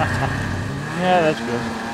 yeah, that's good.